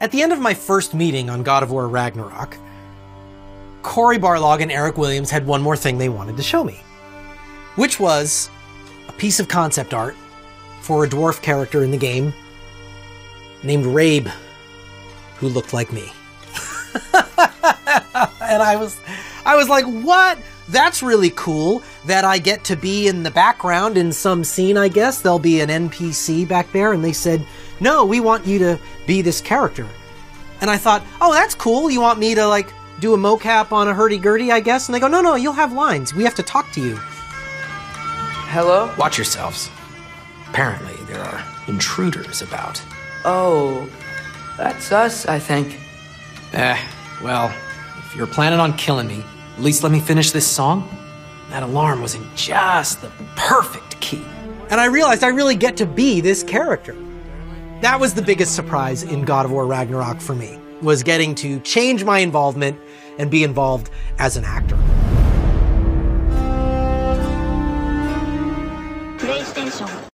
At the end of my first meeting on God of War Ragnarok, Cory Barlog and Eric Williams had one more thing they wanted to show me, which was a piece of concept art for a dwarf character in the game named Ræb, who looked like me. and I was I was like, "What? That's really cool that I get to be in the background in some scene, I guess. There'll be an NPC back there." And they said, "No, we want you to be this character." And I thought, "Oh, that's cool. You want me to like do a mocap on a hurdy-gurdy, I guess?" And they go, "No, no, you'll have lines. We have to talk to you." Hello? Watch yourselves. Apparently, there are intruders about. Oh, that's us, I think. Eh, well, if you're planning on killing me, at least let me finish this song. That alarm was in just the perfect key. And I realized I really get to be this character. That was the biggest surprise in God of War Ragnarok for me, was getting to change my involvement and be involved as an actor. PlayStation